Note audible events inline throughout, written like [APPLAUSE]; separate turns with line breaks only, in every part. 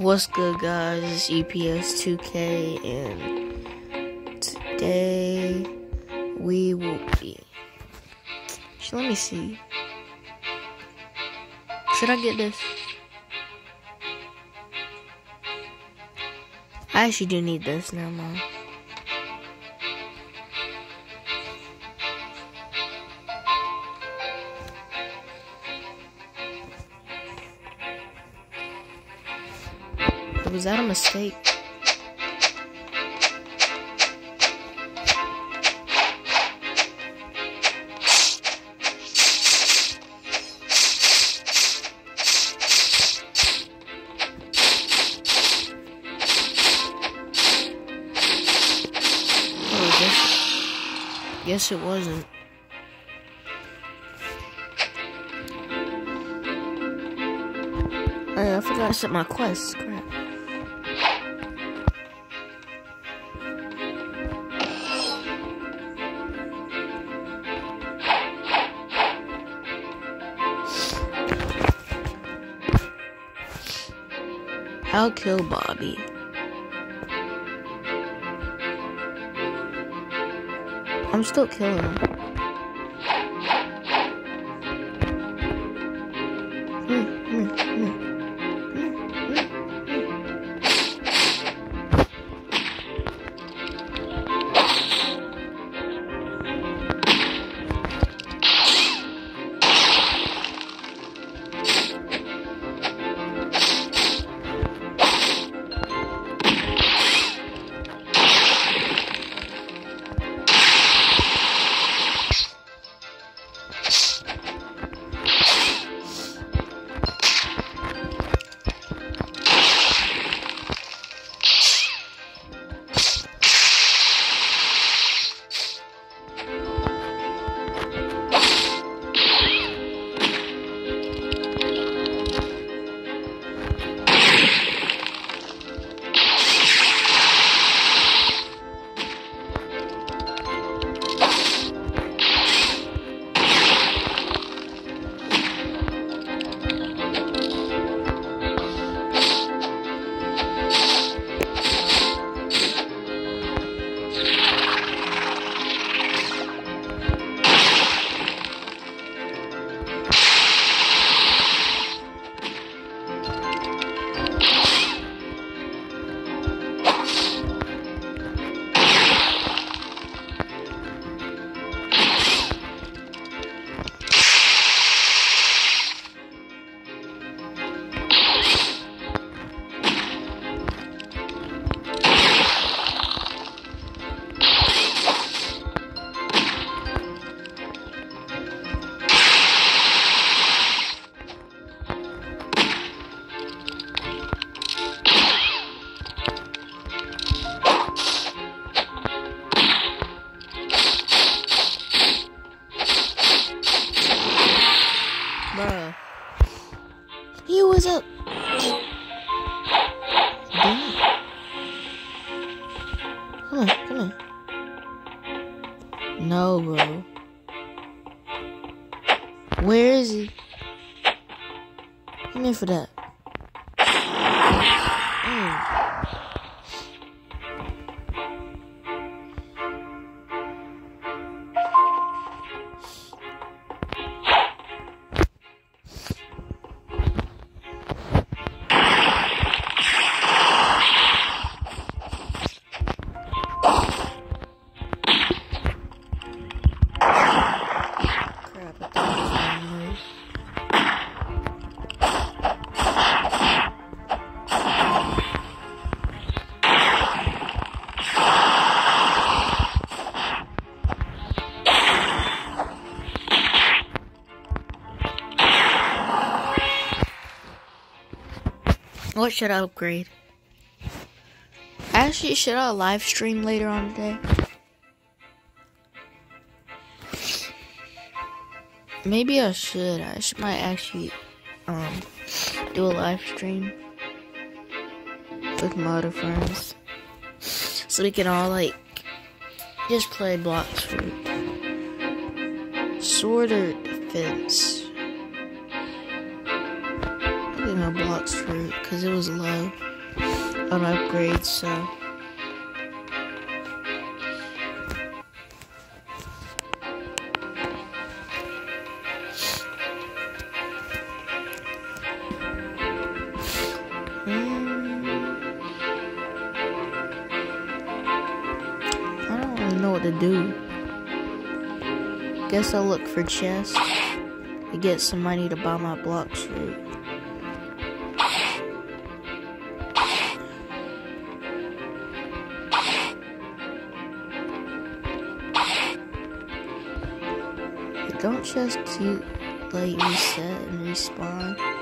What's good, guys? It's EPS 2K, and today we will be. So let me see. Should I get this? I actually do need this. Never mind. Was that a mistake? Oh, guess, guess it wasn't. Oh, I forgot to set my quest. Crap. I'll kill Bobby. I'm still killing him. What should I upgrade? Actually, should I live stream later on today? Maybe I should. I should, might actually um do a live stream with my other friends, so we can all like just play blocks for sword or defense. Think my Blox Fruit because it was low. on upgrades, so. Hmm. I don't really know what to do. Guess I'll look for chests to get some money to buy my blocks suit. Don't just you like reset and respawn?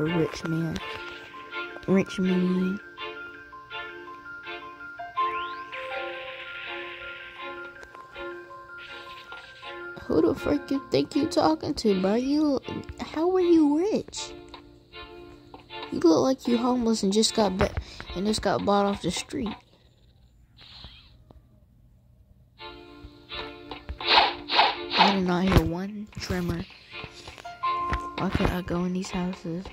Offer, rich man? Rich man. Who the frick you think you talking to, bro? You, how are you rich? You look like you homeless and just got and just got bought off the street. I did not hear one tremor. Why can't I go in these houses?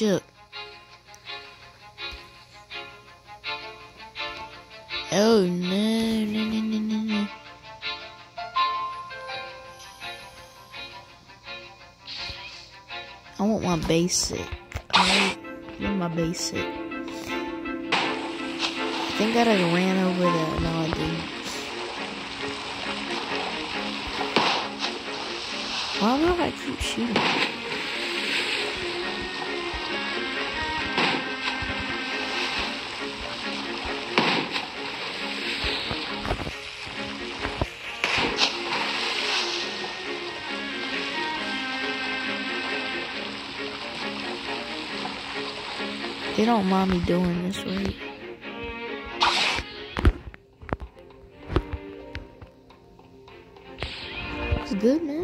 Ship? Oh no, no, no, no, no, no. I want my basic. I want my basic. I think I ran over that. No, I didn't. Why would I keep shooting? They don't mind me doing this, right? It's good, man.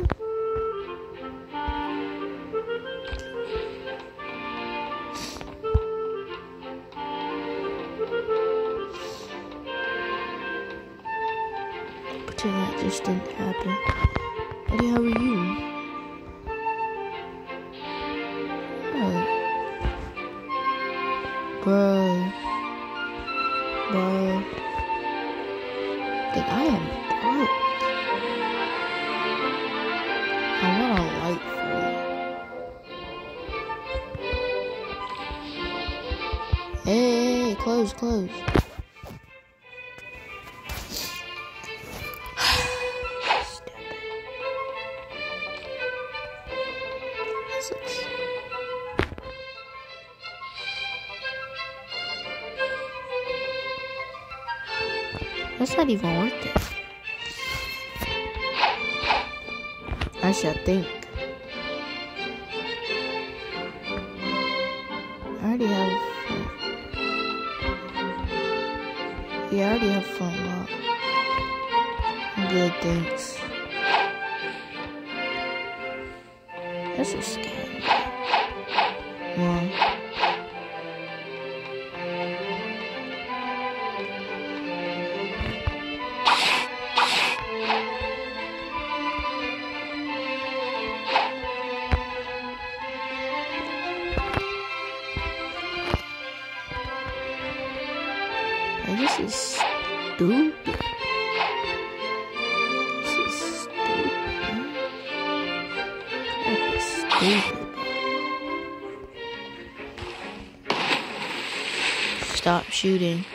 Shooting.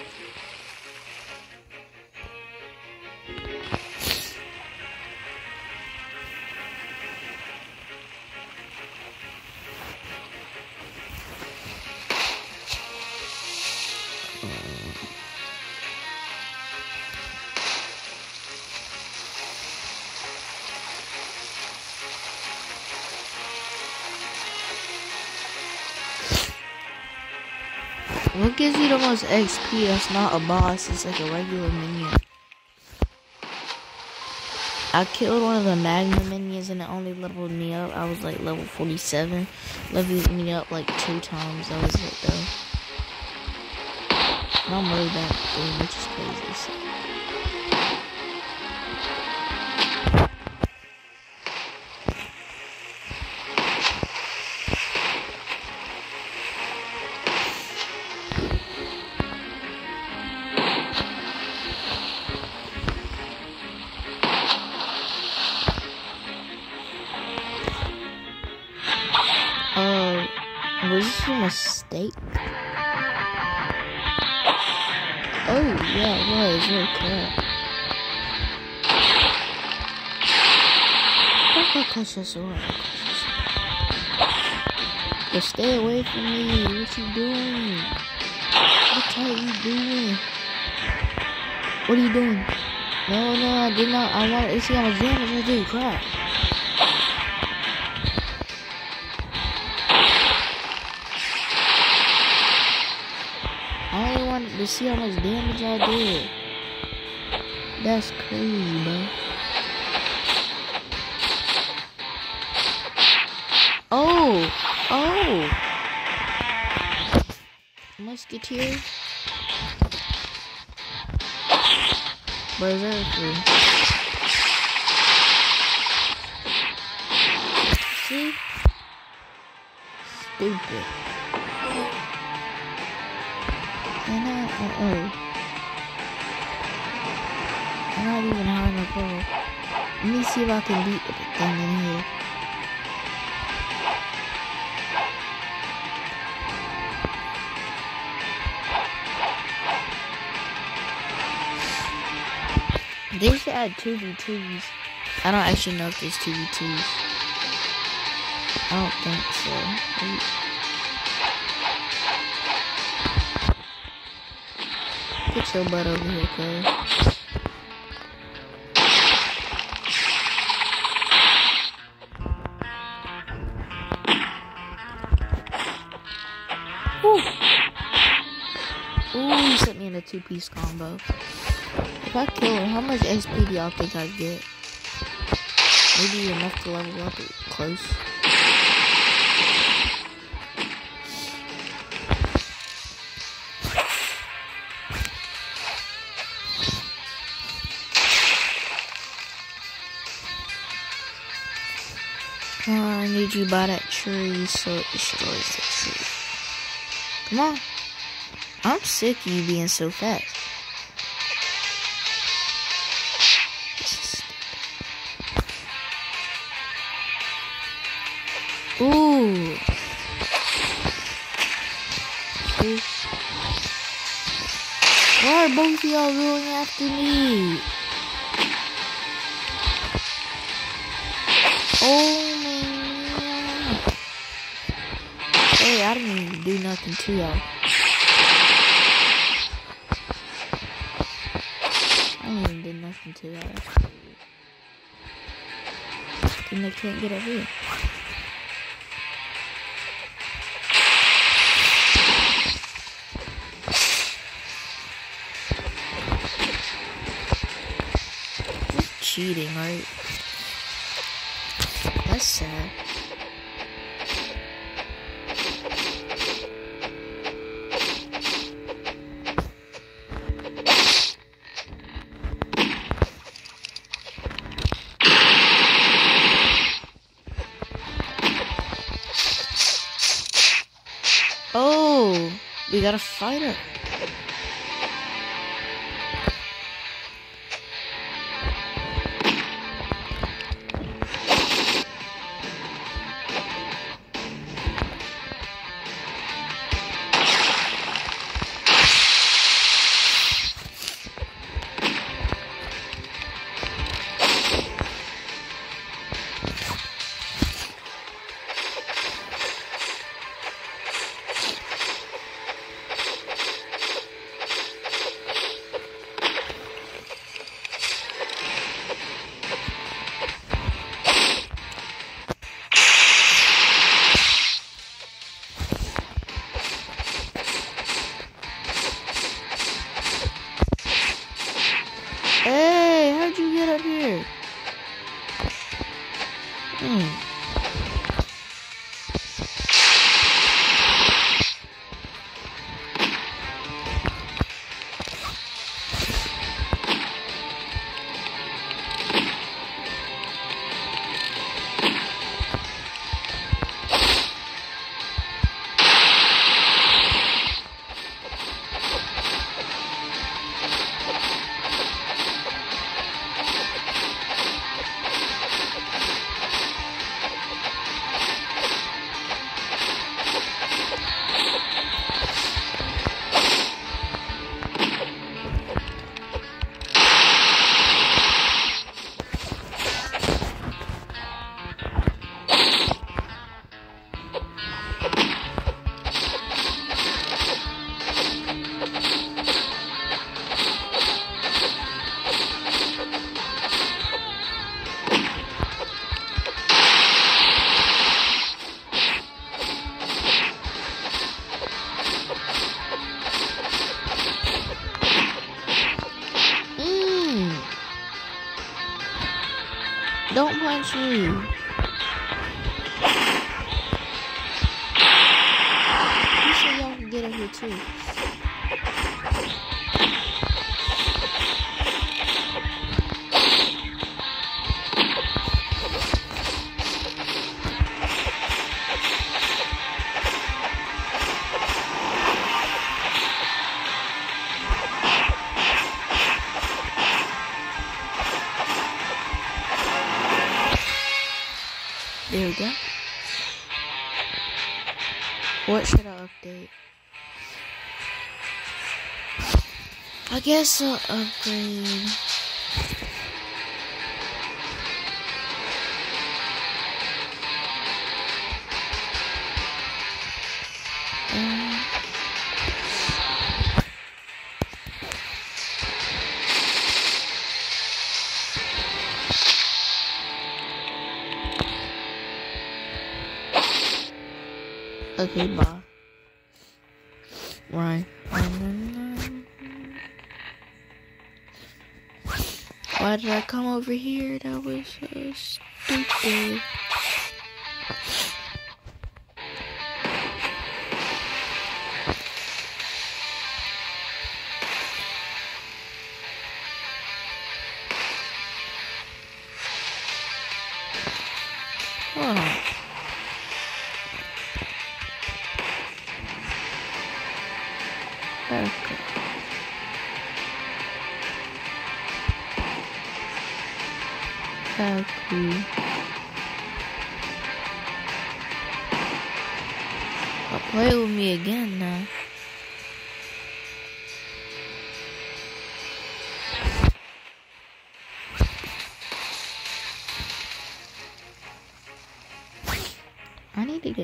What gives you the most XP that's not a boss? It's like a regular minion. I killed one of the Magma minions and it only leveled me up. I was like level 47. Leveled me up like two times. That was it though. I'm really bad at which is crazy. So. Sword. But stay away from me. What you doing? What are you doing? What are you doing? No, no, I did not. I wanted to see how much damage I do. Crap. I only wanted to see how much damage I did. That's crazy, bro. Musketeer. Berserker. See? Stupid. And I, uh oh. I'm not even high enough. Let me see if I can beat the thing in here. They should add 2v2s. I don't actually know if there's 2v2s. I don't think so. Get your butt over here, cuz. Ooh. He sent me in a two-piece combo. If I kill him, how much XP do y'all think I get? Maybe enough to level up it close. Oh, I need you by that tree so it destroys the tree. Come on. I'm sick of you being so fast. both of y'all running after me. Oh man. Hey, I didn't even do nothing to y'all. I didn't even do nothing to y'all. Then they can't get over here. cheating, right? That's sad. Oh, we got a fighter. Don't punch me. You should y'all can get in here too. I guess uh, uh, I'll upgrade. Uh, okay, bye.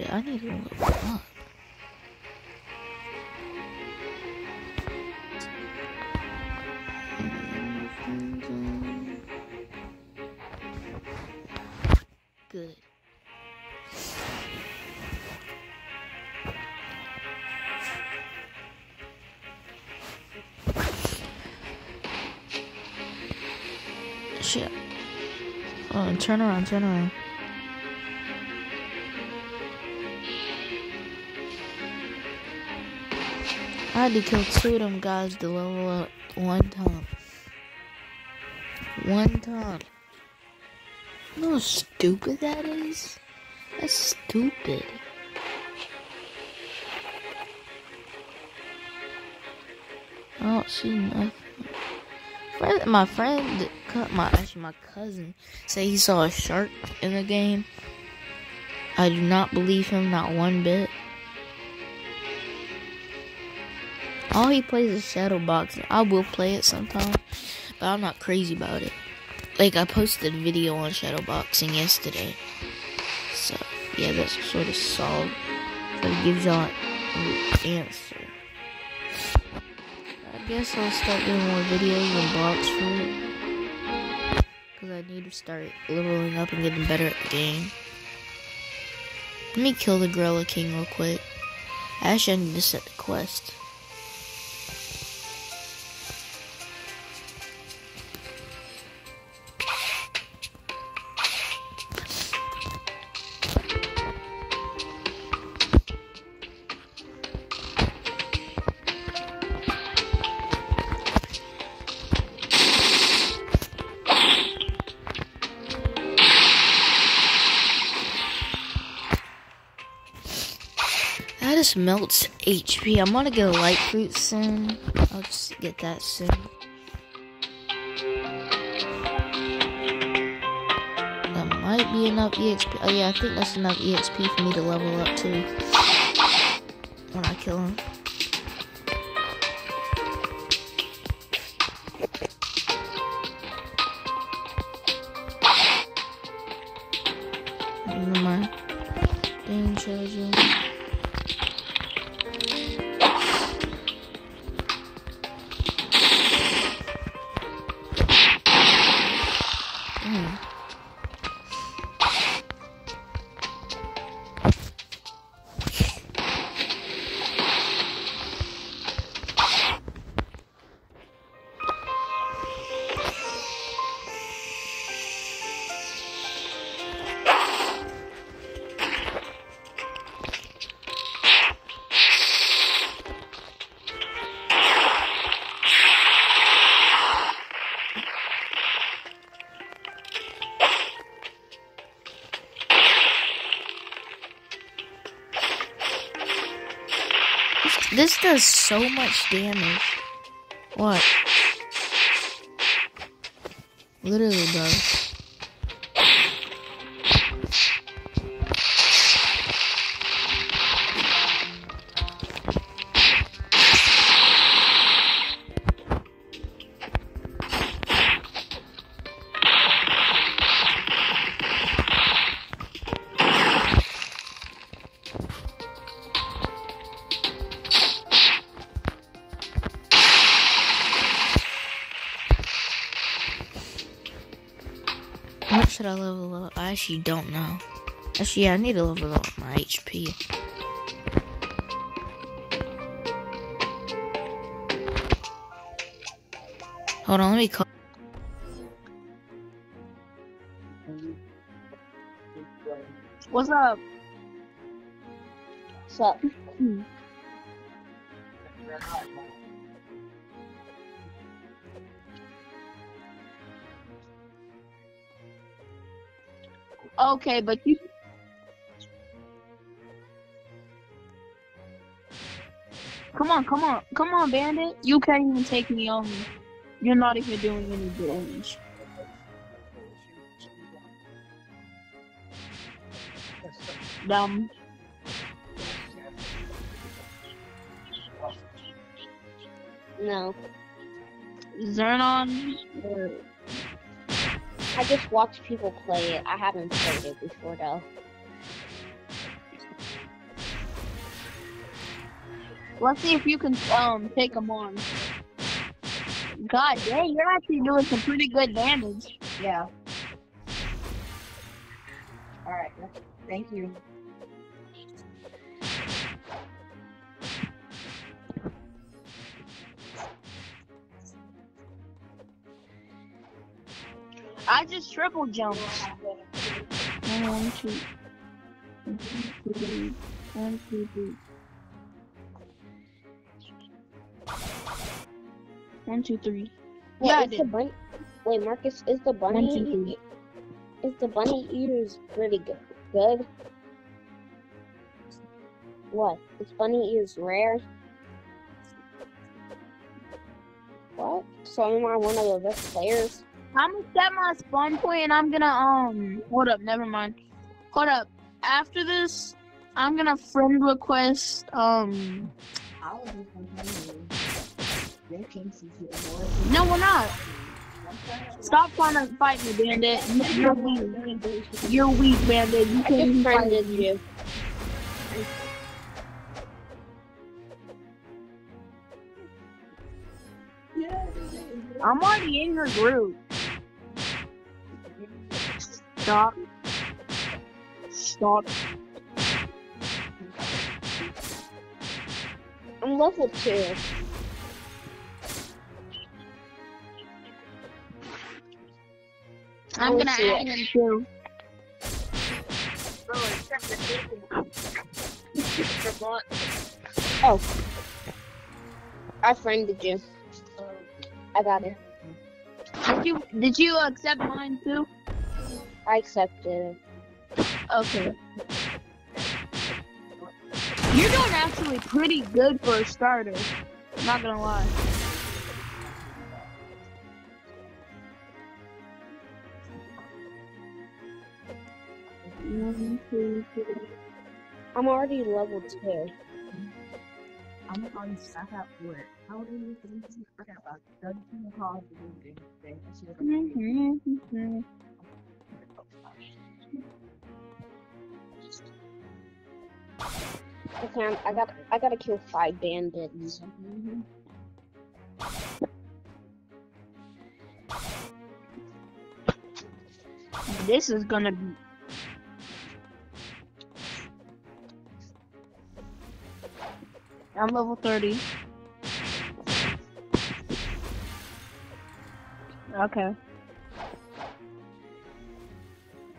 Shit, I need to go up. Good. Shit. Oh, turn around, turn around. Had to kill two of them guys to level up one time. One time. You know how stupid that is? That's stupid. I don't see nothing. Friend, my friend, cut my actually my cousin, said he saw a shark in the game. I do not believe him, not one bit. All he plays is shadow boxing. I will play it sometime, but I'm not crazy about it. Like I posted a video on shadow boxing yesterday, so yeah, that's sort of solved. But it gives y'all an answer. I guess I'll start doing more videos and blocks for it. Because I need to start leveling up and getting better at the game. Let me kill the Gorilla King real quick. I actually, need to set the quest. Melts HP. I'm gonna get a light fruit soon. I'll just get that soon. That might be enough EXP. Oh yeah, I think that's enough EXP for me to level up too. When I kill him. This does so much damage. What? Literally, bro. Actually don't know. Actually, yeah, I need to level up my HP. Hold on, let me call.
What's up?
What's up?
Okay, but you. Come on, come on, come on, Bandit. You can't even take me on. You're not even doing any damage. Dumb.
No.
Zernon.
I just watched people play it. I haven't played it before though.
Let's see if you can um take them on. God dang, you're actually doing some pretty good damage.
Yeah. Alright, thank you.
Just triple jumped. One, two, one, two, three, one, two, three. One, two, three.
Wait,
Yeah,
is the bunny? Wait, Marcus, is the bunny?
One, two, three.
Is the bunny eaters pretty good? Good. What? Is bunny ears rare? What? So am I one of the best players?
I'm gonna set my spawn point and I'm gonna um hold up, never mind. Hold up. After this, I'm gonna friend request um
I was just complaining. Their case is more.
no we're not. Stop trying to fight me, bandit. You- You're weak. You're weak, bandit. You can't
just
even fight me.
you.
I'm already in your group. Stop. Stop.
I'm level two.
I'm
Oh,
gonna add him too.
Oh. I friended you. I got it.
Did you did you accept mine too?
I accepted it.
Okay. You're doing actually pretty good for a starter. Not gonna lie. One, two, three.
I'm already level two.
I'm on staff at work. How do you think about 13 calls a day?
I'm, I got I gotta kill five bandits.
This is gonna be. I'm level 30. Okay.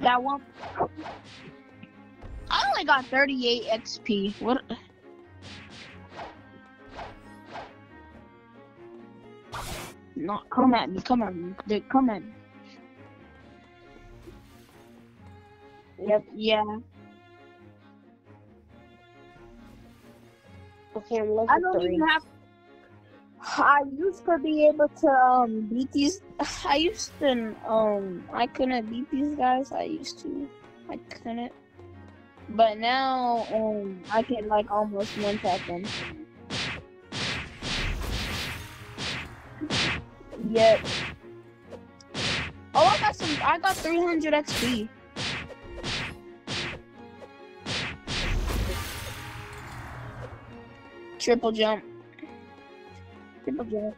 That one. I only got 38 XP. What? No, come at me, come at me, Dude, come at me.
Yep.
Yeah.
Okay, I'm level
I don't
three.
even have. I used to be able to um beat these. [SIGHS] I used to um I couldn't beat these guys. I used to. I couldn't. But now um I can like almost one tap them. Yep. Oh, I got some. I got 300 XP. Triple jump. Triple jump.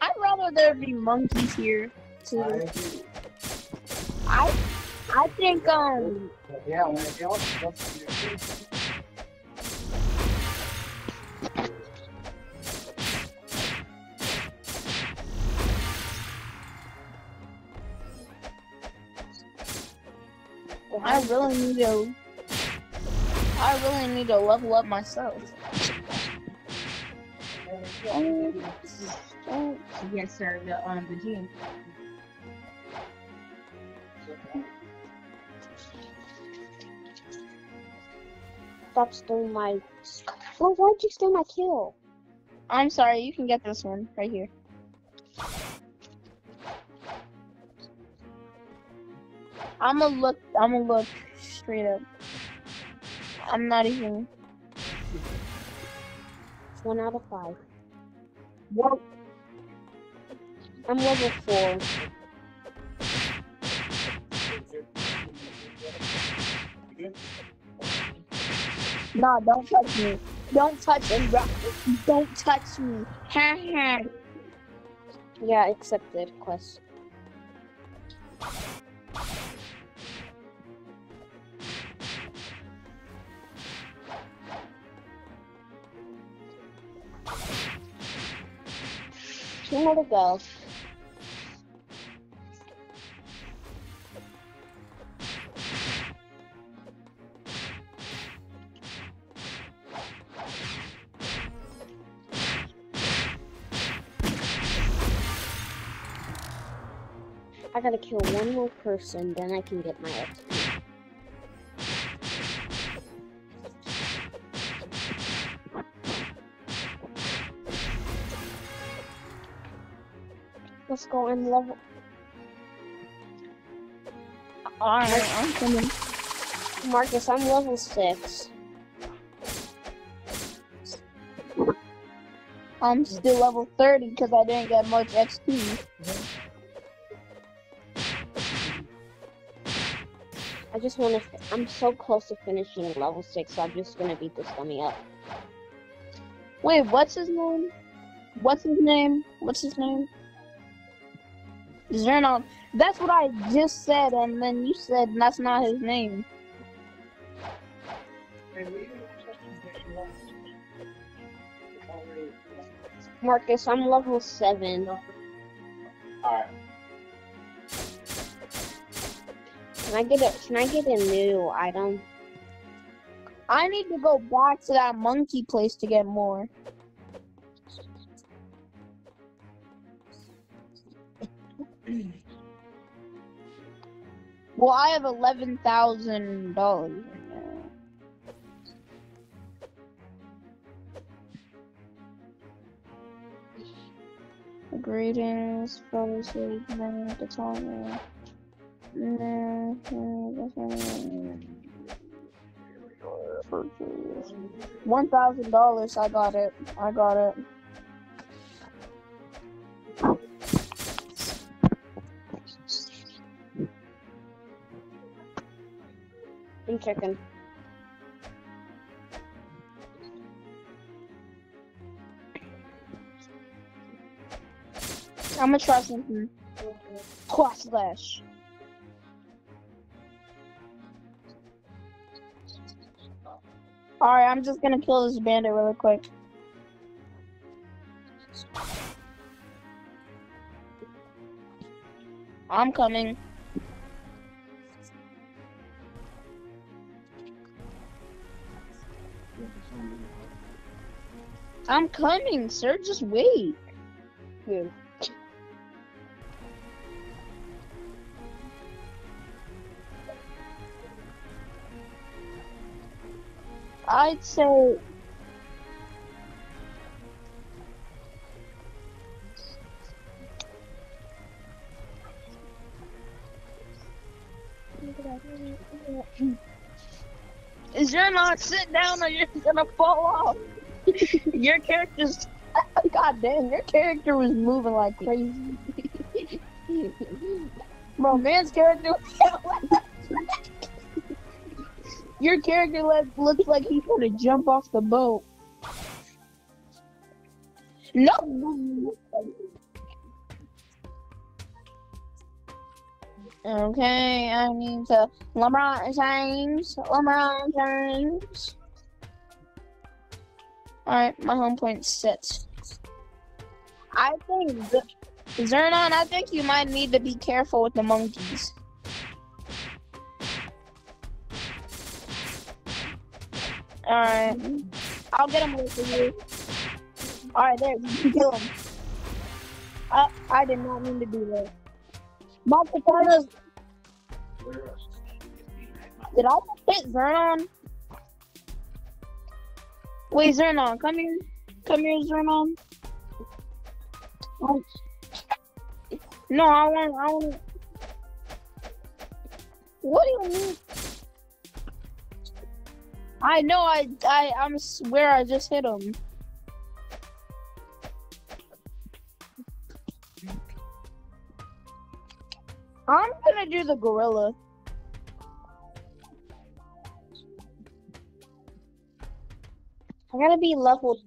I'd rather there be monkeys here too. I think um
Yeah, when it goes,
I really need to I really need to level up myself. Oh.
Yes, sir. The um the gym.
Stop stealing my. Well, why'd you steal my kill?
I'm sorry, you can get this one right here. I'm gonna look. I'm gonna look straight up. I'm not even.
One out of five.
What?
I'm level four.
No, don't touch me. Don't touch me. Don't touch me. Ha [LAUGHS] ha.
Yeah, accepted quest. Two more to go. I gotta kill one more person, then I can get my XP. Let's go and level.
Alright, I'm coming.
Marcus, I'm level six.
I'm still level 30 because I didn't get much XP.
I just want to. I'm so close to finishing level six, so I'm just gonna beat this dummy up.
Wait, what's his name? What's his name? What's his name? Zernon. That's what I just said, and then you said that's not his name.
Marcus, I'm level seven.
Alright.
Can I get a Can I get a new item?
I need to go back to that monkey place to get more. [CLEARS THROAT] well, I have eleven thousand dollars right now. Greetings, fellow at the time. One thousand dollars. I got it. I got it.
I'm checking.
I'm gonna try something. Quash Alright, I'm just gonna kill this bandit really quick. I'm coming. I'm coming, sir. Just wait. I'd say Is there not sit down or you're gonna fall off? [LAUGHS] your character's [LAUGHS] God damn, your character was moving like crazy. [LAUGHS] Bro, man's character Your character looks like he's gonna jump off the boat. No. Okay, I need to LeBron James. LeBron James. Alright, my home point's set. I think Zernon, I think you might need to be careful with the monkeys. Alright. I'll get him from you. Alright, there, you kill him. I, I did not mean to do that. Monster Corners. Did I just hit Zernon? Wait, Zernon, come here. Come here, Zernon. Oh. No, I want, I want. What do you mean? I know, I, I, I'm swear I just hit him. I'm gonna do the gorilla.
I gotta be level.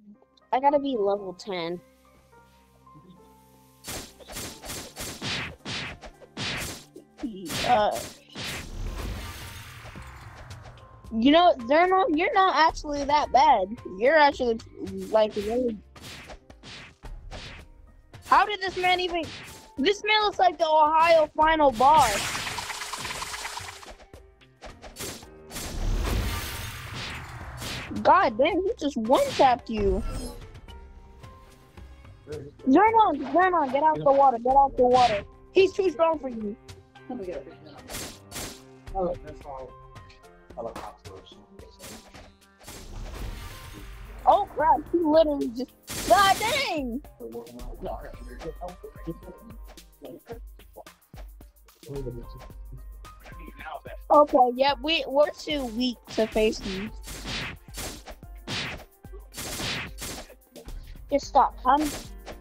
I gotta be level ten.
Uh, you know, Zerno, you're not actually that bad. You're actually like really. How did this man even? This man looks like the Ohio final bar. God damn, he just one tapped you. Zernon, Zernon, get out the water, get out the water. He's too strong for you.
Let me get.
Oh, that's all.
Oh crap, he literally just God dang! Okay, yeah, we we're too weak to face him.
Just stop.
I'm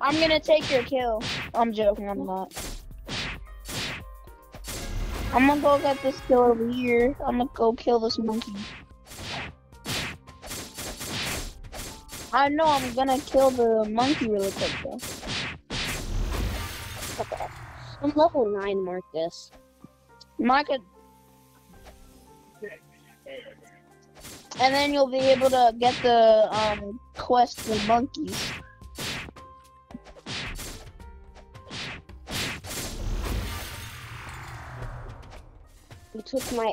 I'm gonna take your kill. I'm joking, I'm not. I'm gonna go get this kill over here. I'm gonna go kill this monkey. I know I'm gonna kill the monkey really quick though.
Okay. I'm level 9, Marcus.
Micah. And then you'll be able to get the um quest for monkeys.
You took my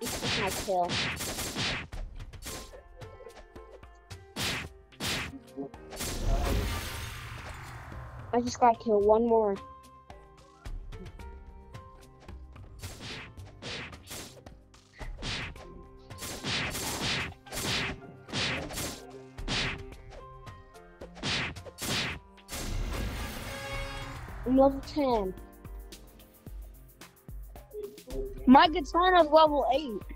you took my kill. I just gotta kill one more. I'm level 10.
My katana's level 8.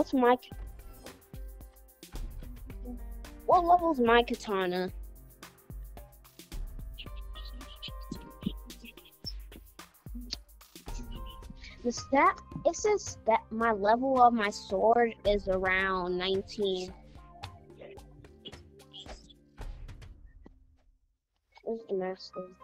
What's my... What level's my katana? The stat, it says that my level of my sword is around 19. Where's the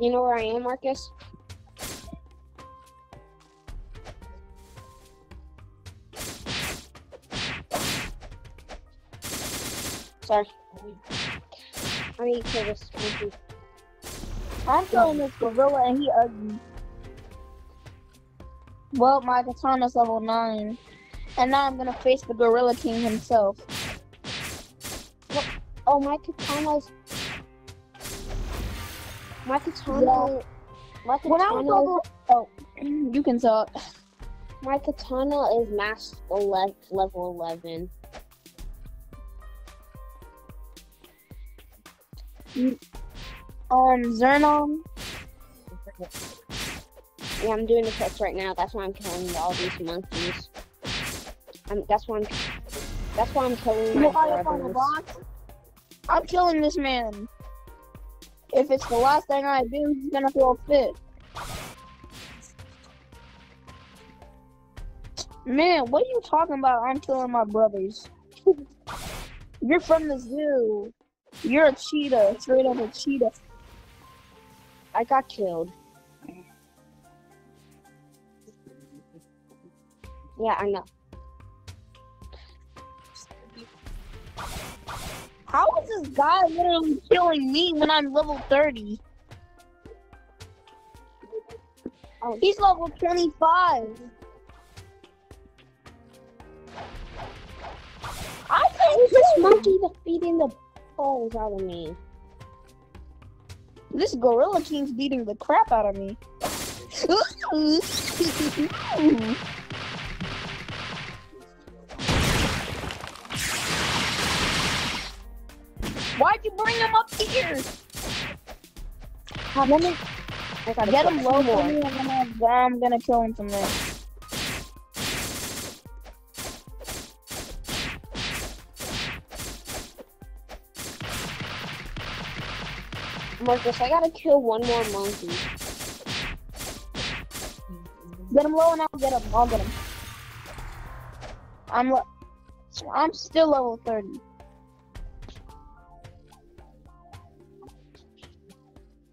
You know where I am, Marcus? Sorry. I need to kill this monkey.
I'm killing this gorilla and he ugly. Well, my katana's level 9. And now I'm gonna face the Gorilla King himself.
Oh, my katana's. My katana. My
When I was
katana.
level... Oh, you can talk.
My katana is max 11, level 11.
Um, Zernon.
Yeah, I'm doing the test right now. That's why I'm killing all these monkeys. I'm, that's why I'm. That's why I'm killing my
You high up on the
brothers.
I'm killing this man. If it's the last thing I do, he's gonna a fit. Man, what are you talking about? I'm killing my brothers. [LAUGHS] You're from the zoo. You're a cheetah, straight up a cheetah.
I got killed. Yeah, I know.
How is this guy literally killing me when I'm level 30?
Oh.
He's level 25. I think
this monkey defeating the balls out of me?
this Gorilla King's beating the crap out of me. [LAUGHS] [LAUGHS] bring him up here?
Let me. I gotta
Get him low
more.
for me, and then I'm- I'm gonna kill him from there.
Marcus, I gotta kill one more monkey.
Get him low and I'll get him. I'll get him. I'm I'm still level 30.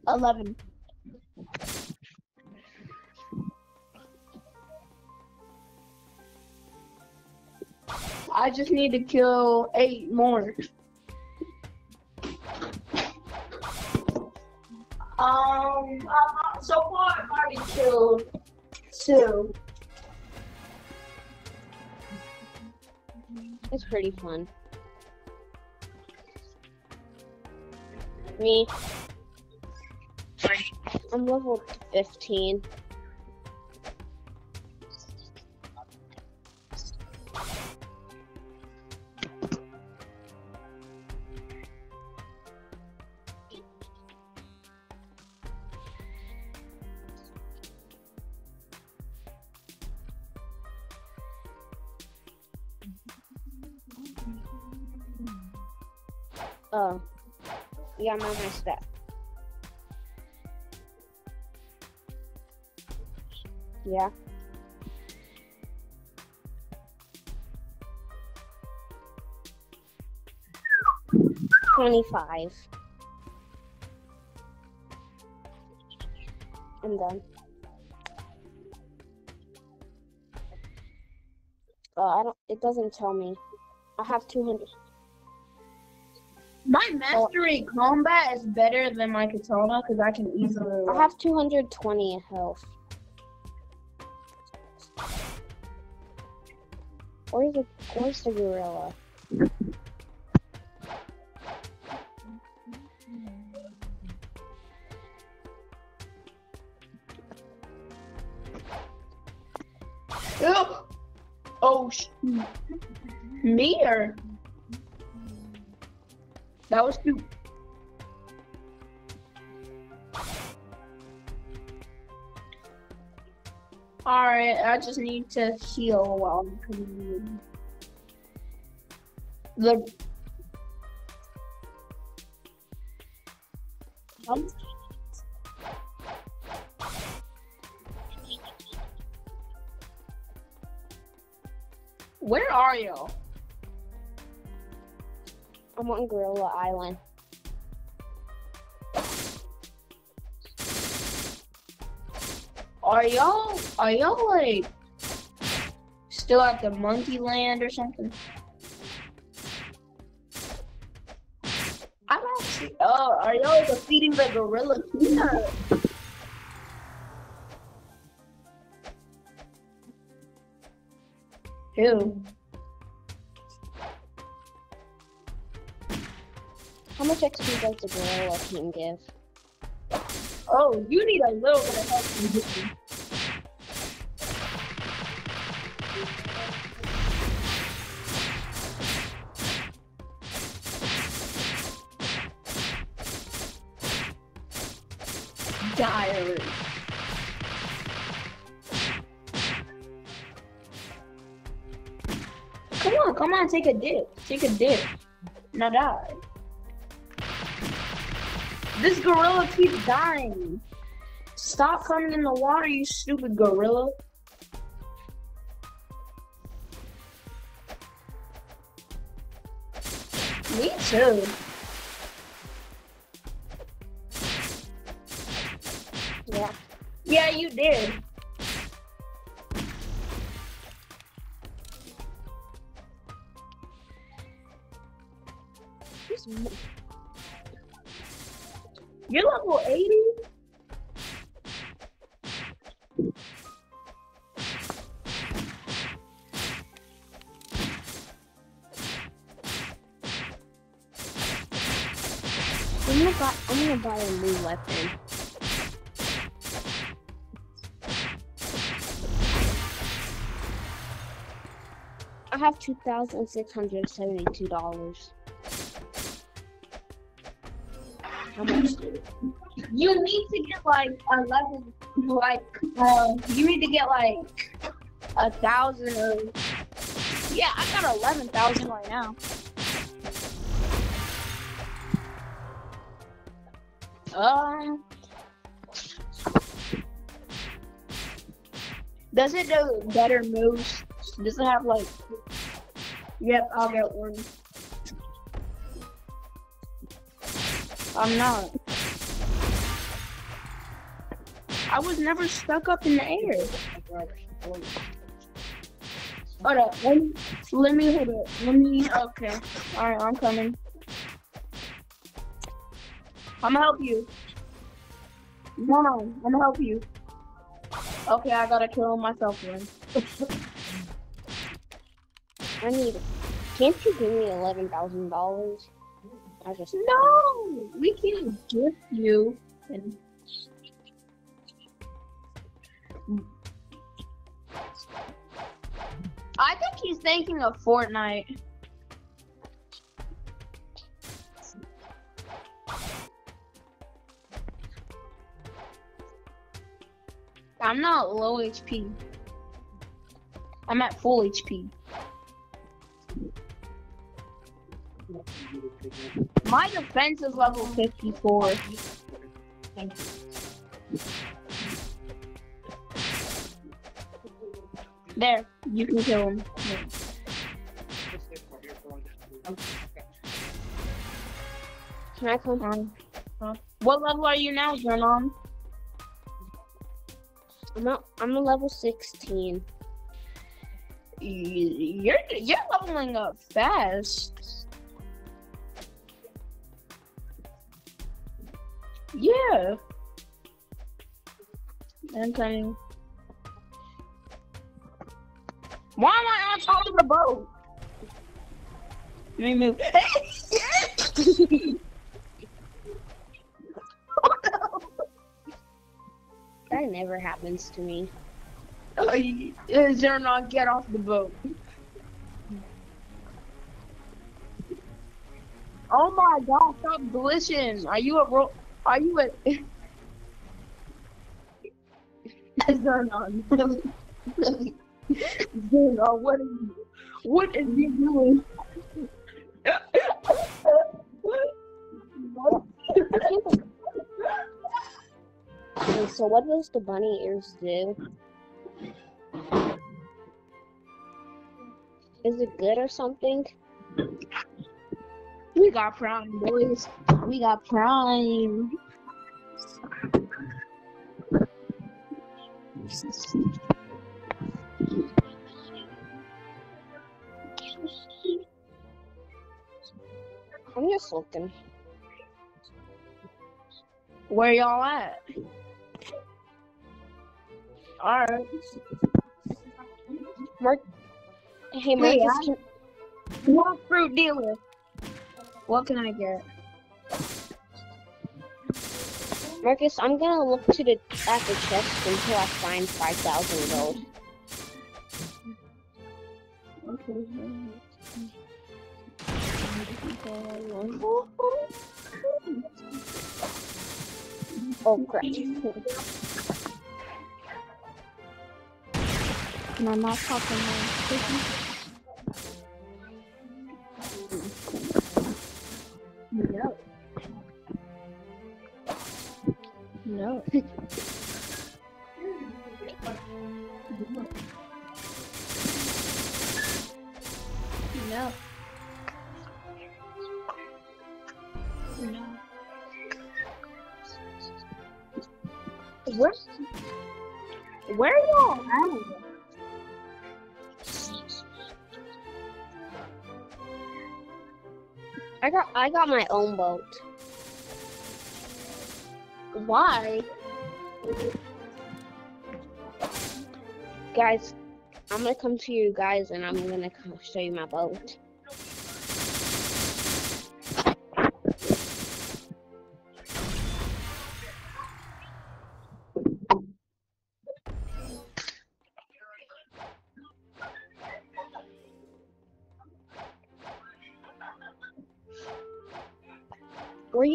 Eleven. I just need to kill eight more. Um, I'm so far I've already killed two.
It's pretty fun. Me. I'm level 15. Oh. Yeah, I'm on my step. Yeah. Twenty-five. I'm done. Uh, I don't. It doesn't tell me. I have two hundred.
My mastery combat is better than my katana because I can easily.
I have two hundred twenty health. Where's the Where's the gorilla?
Oh, oh or that was too. Alright, I just need to heal while I'm coming. The um, Where are you?
I'm on Gorilla Island.
Are y'all are y'all like still at the monkey land or something? I don't see oh are y'all defeating the gorilla king? Who?
How much XP does the Gorilla King give?
Oh, you need a little bit of help from me. Diary. Come on, come on, take a dip. Take a dip. Now die. This gorilla keeps dying. Stop coming in the water, you stupid gorilla. Me too.
Yeah.
Yeah, you did. You're level 80?
I'm gonna buy. I'm gonna buy a new weapon. I have two thousand six hundred seventy-two dollars. How much?
You need to get like a level, like, uh, you need to get like a thousand. Yeah, I got 11,000 right now. Um. Does it do better moves? Does it have like? Yep, I'll get one. I'm not. I was never stuck up in the air. Hold up, let me, let me hold it. Let me. Okay. All right, I'm coming. I'm gonna help you. No, no, I'm gonna help you. Okay, I gotta kill myself then. [LAUGHS]
I need. Can't you give me eleven thousand dollars? I just
No, we can't gift you. And I think he's thinking of Fortnite. I'm not low HP. I'm at full HP. My defense is level 54.
Thank you.
There, you can kill him.
can I come?
Um, huh? What level are you now, Jernon?
I'm not. I'm a level sixteen.
You're you're leveling up fast. Yeah. I'm coming. Why am I on top of the boat? Let me move. oh [LAUGHS] no!
That never happens to me.
Oh, you- uh, Jernon, get off the boat. Oh my god, stop glitching. Are you a ro- are you a [LAUGHS] Jernon. Jernon, what is what is he doing?
So what does the bunny ears do? Is it good or something?
We got prime, boys. We got prime.
I'm just looking.
Where y'all at? Alright.
Mark. Hey,
Hey, I-
can,
What fruit dealer? What can I get?
Marcus, I'm gonna look to the at the chest until I find five thousand gold. Oh crap!
My mouth popping my No. No. No. No. Where? Where y'all at?
I got I got my own boat.
Why?
Guys, I'm gonna come to you guys and I'm gonna show you my boat.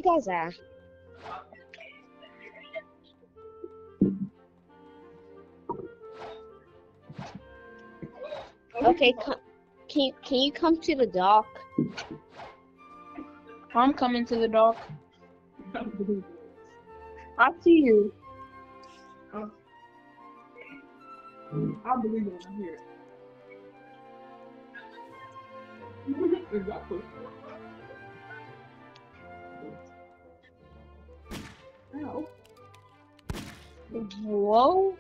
Guys at? Okay, co- can you, can you come to the dock?
I'm coming to the dock. [LAUGHS] I see you.
I believe it. I'm here. [LAUGHS] exactly. Ow.
Whoa.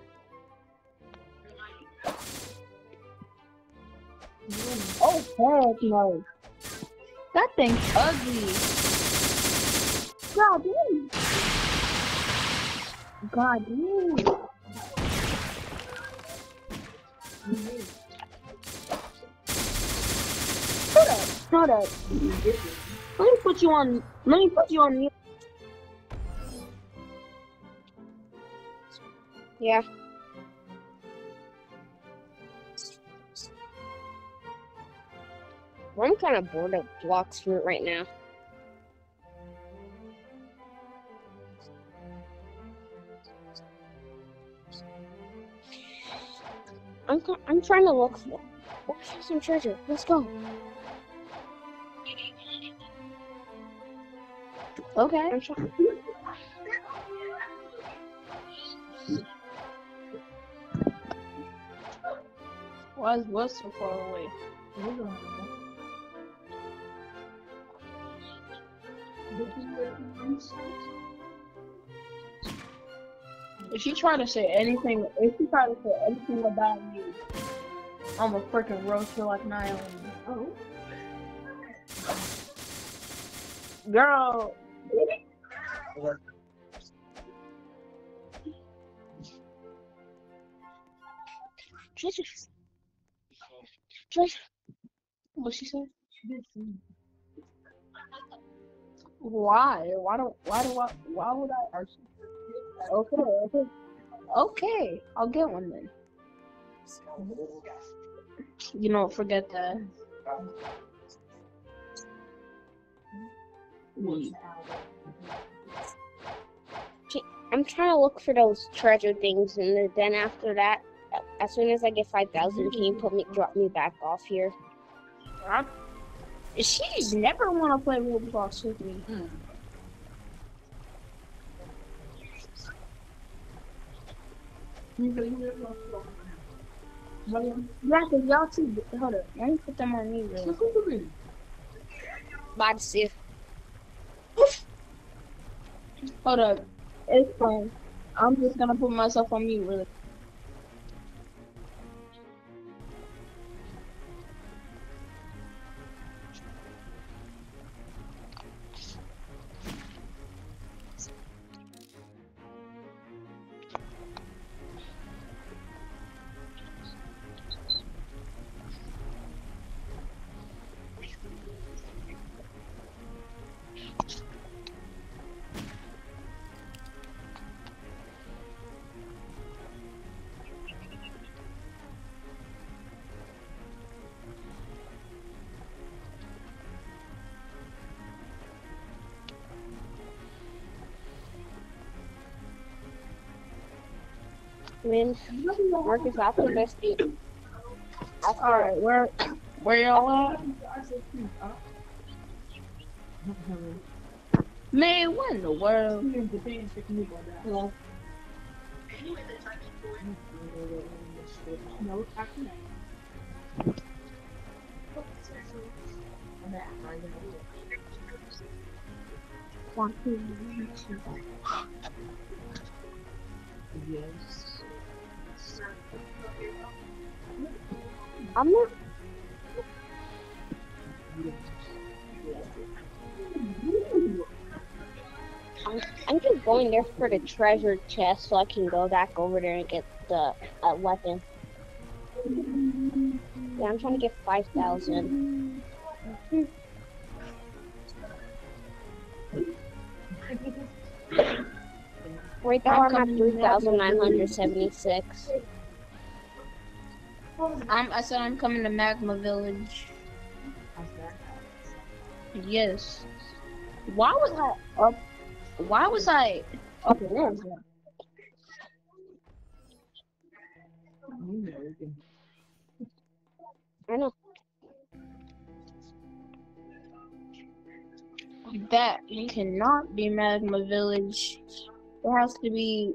Oh heck no. That thing's ugly. God damn. God damn. Hold up, hold up. Let me put you on. Let me put you on mute.
Yeah. I'm kind of bored of Blox Fruit right now. I'm I'm trying to look for look for some treasure. Let's go.
Okay. Why is West so far away? If she try to say anything, if she try to say anything about me, I'm a freaking roast her like Naomi.
Oh.
Girl,
Treasure.
What she said?
She did.
Why? Why do? Why do I? Why would I? Okay, okay, okay. I'll get one then. You know, forget that.
I'm trying to look for those treasure things, and then after that, as soon as I get five thousand, can you put me drop me back off here?
I, she's never want to play Roblox with me. Yeah, cause y'all too. Hold up, let me put them on me real. quick.
Bye, see.
Hold up, it's fine. I'm just gonna put myself on mute really.
I mean, Marcus, dude. After,
All right, where where y'all at? Man, what in the world?
Yes.
I'm not. I'm, I'm just going there for the treasure chest so I can go back over there and get the uh, weapon. Yeah, I'm trying to get 5,000. Right now I'm at 3,976.
I'm, I said I'm coming to Magma Village. Yes. Why was I up? Why was I up there?
I know.
That cannot be Magma Village. It has to be.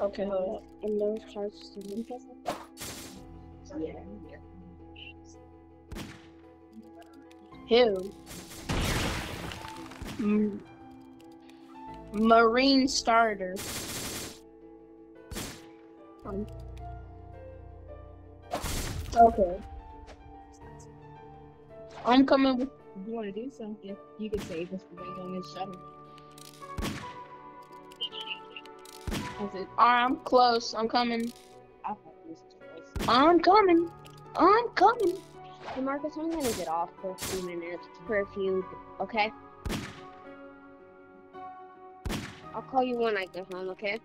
Okay, hold up.
And those cards to
Yeah.
Who? M- Marine starter. Um, okay. I'm coming with.
You want to do something, you can save waiting on this shuttle.
Alright, I'm close. I'm coming.
I thought this was
I'm coming. I'm coming.
Hey Marcus, I'm gonna get off for a few minutes, for a few, okay? I'll call you when I get home, okay?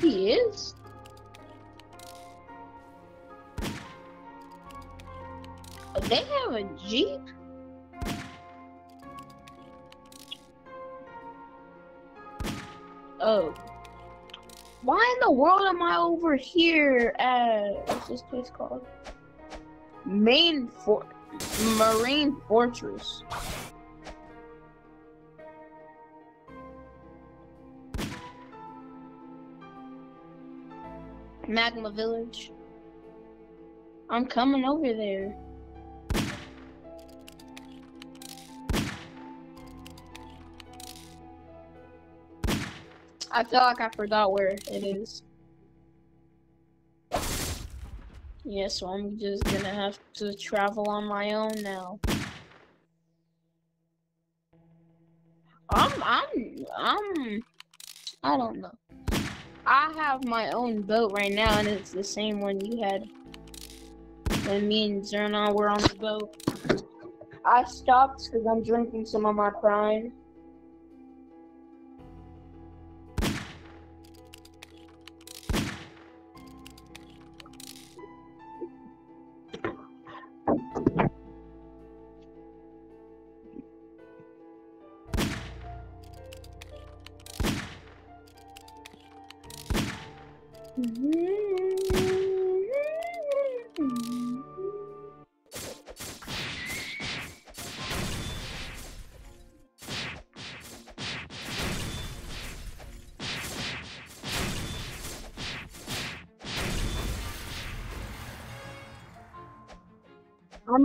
He is. They have a Jeep? Oh. Why in the world am I over here at what's this place called? Main Fort Marine Fortress. Magma Village. I'm coming over there. I feel like I forgot where it is. Yeah, so I'm just gonna have to travel on my own now. I'm, I'm, I'm, I don't know. I have my own boat right now, and it's the same one you had when me and Zerna were on the boat. I stopped because I'm drinking some of my prime.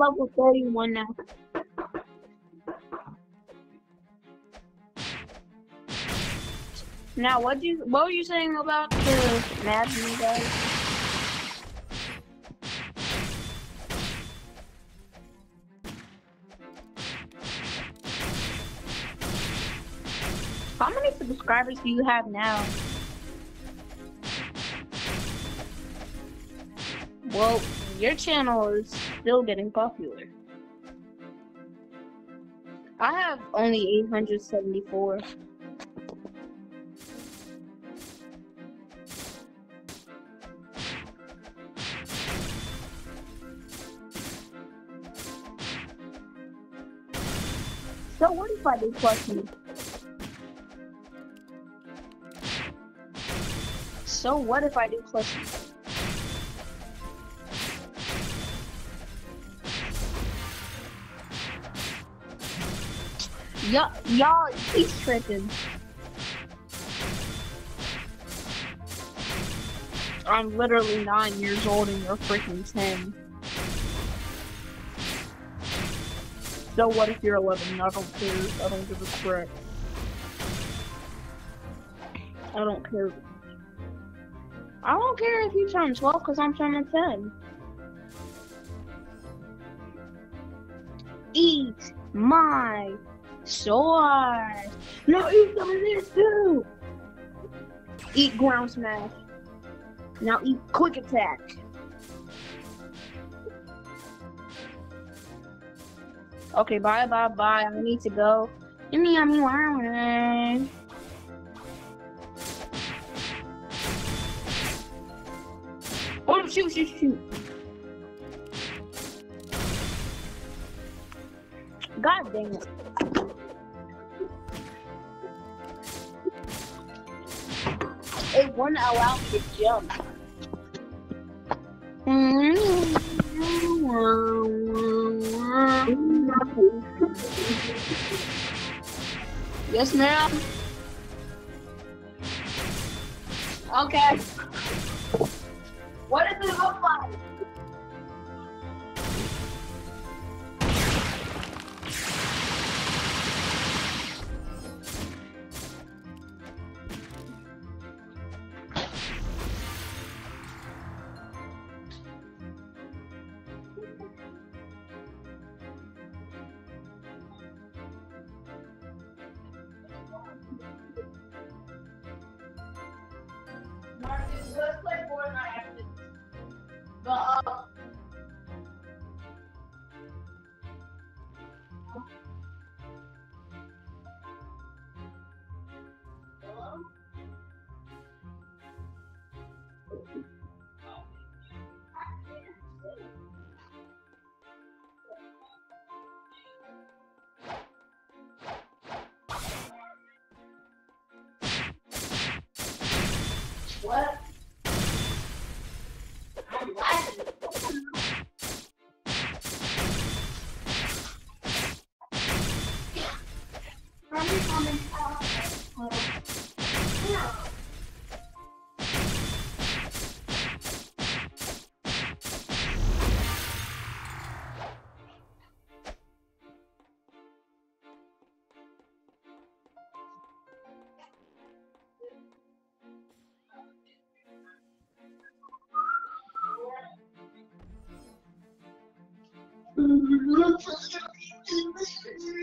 I'm level 31 now. Now, what you what were you saying about the Madden guys? How many subscribers do you have now? Well, your channel is still getting popular. I have only 874. So what if I do plushie? So what if I do plushie? Y'all, he's tripping. I'm literally nine years old and you're freaking ten. So what if you're 11? I don't care. I don't give a crap. I don't care. I don't care if you turn 12 because I'm turning 10. Eat my sword. No, eat some of this too. Eat ground smash. Now eat quick attack. Okay, bye, bye, bye. I need to go. Yummy, yummy, wow. Oh, shoot, shoot, shoot. God dang it. It wouldn't allow me to jump. Yes, ma'am. Okay. What does it look like?
Don't [LAUGHS]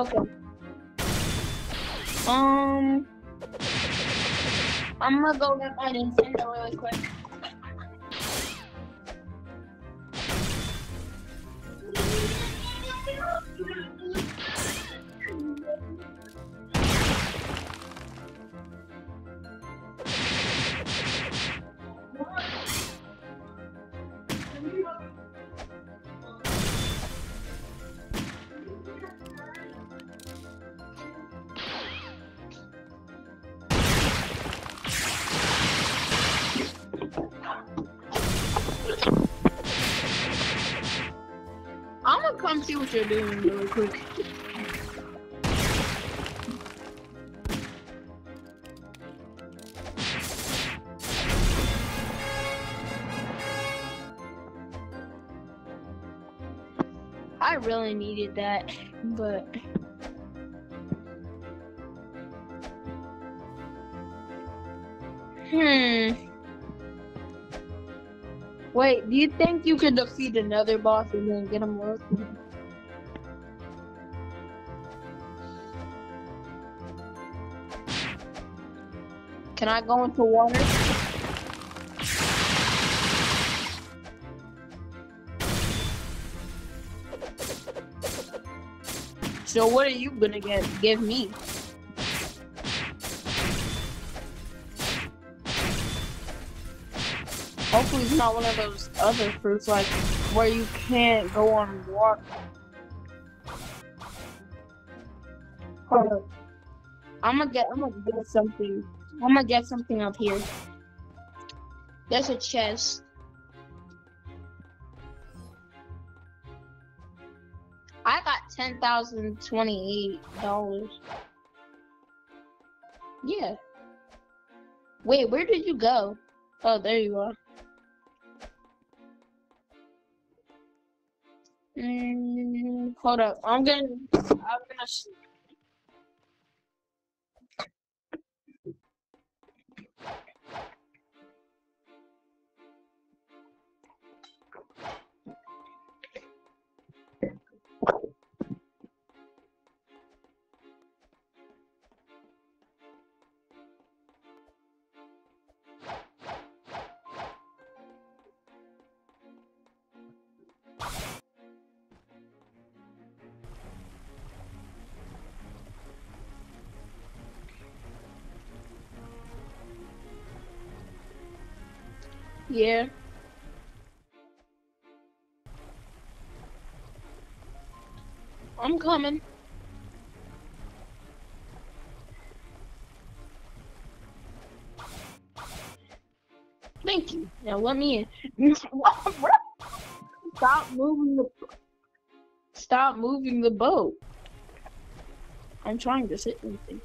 Okay. Um, I'm gonna go get my Nintendo really quick. That, but hmm. Wait, do you think you could defeat another boss and then get him work? Can I go into water? So what are you gonna get? Give me? Hopefully it's not one of those other fruits like where you can't go on up. I'm gonna get I'm gonna get something. I'm gonna get something up here. There's a chest. I got ten thousand twenty-eight dollars. Yeah. Wait, where did you go? Oh, there you are. Mm, hold up. I'm gonna. I'm gonna. Yeah. I'm coming. Thank you. Now let me in. [LAUGHS] Stop moving the Stop moving the boat. I'm trying to sit in thing.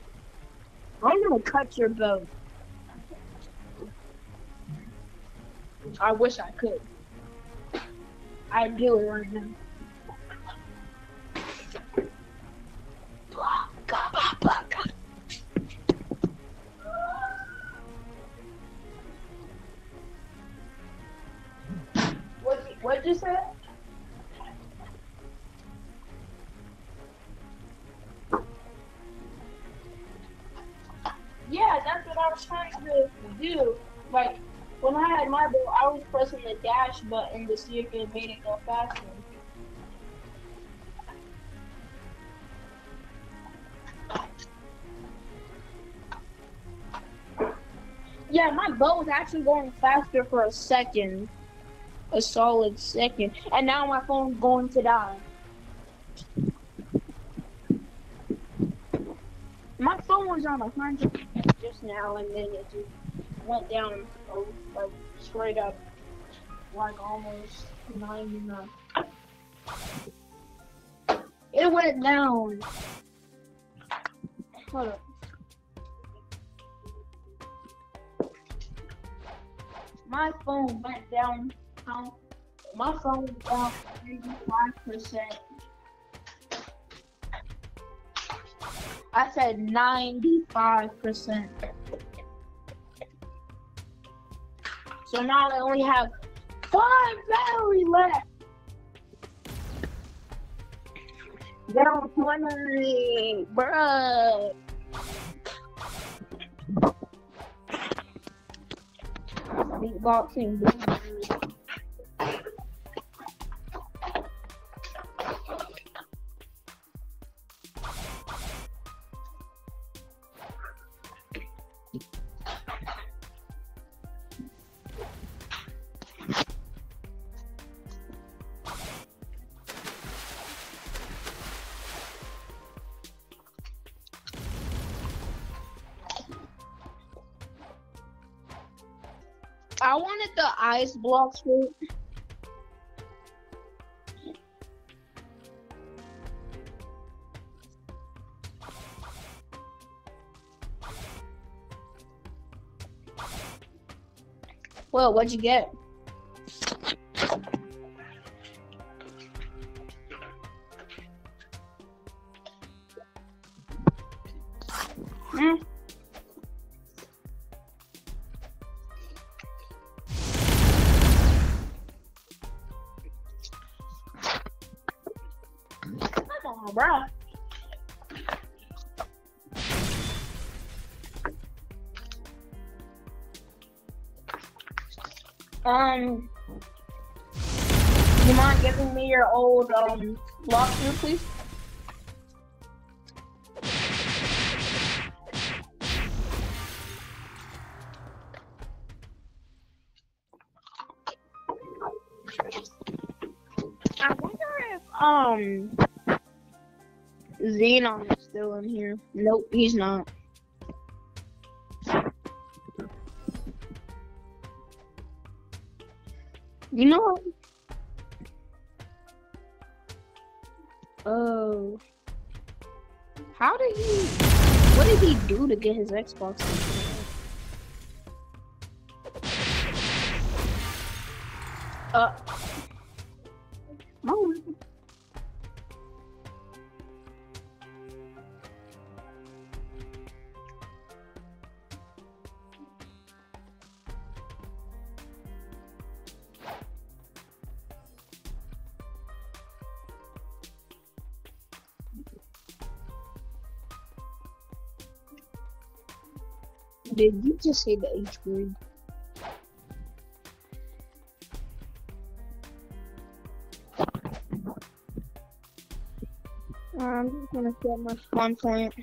I'm gonna cut your boat. I wish I could. I'd do it right now. What what you say? Yeah, that's what I was trying to do. Like when I had my boat, I was pressing the dash button to see if it made it go faster. Yeah, my boat was actually going faster for a second. A solid second. And now my phone's going to die. My phone was on a hundred just now and then it just went down like straight up, like almost 99. It went down. Hold up. My phone went down. Um, my phone went down 85%. I said 95%. So now I only have five battery left. Down twenty, bruh. Beatboxing. Ice block suit. Well, what'd you get? Please? I wonder if um Xenon is still in here. Nope, he's not. You know did he what did he do to get his Xbox? Uh just say the H word? I'm just gonna set my spawn point.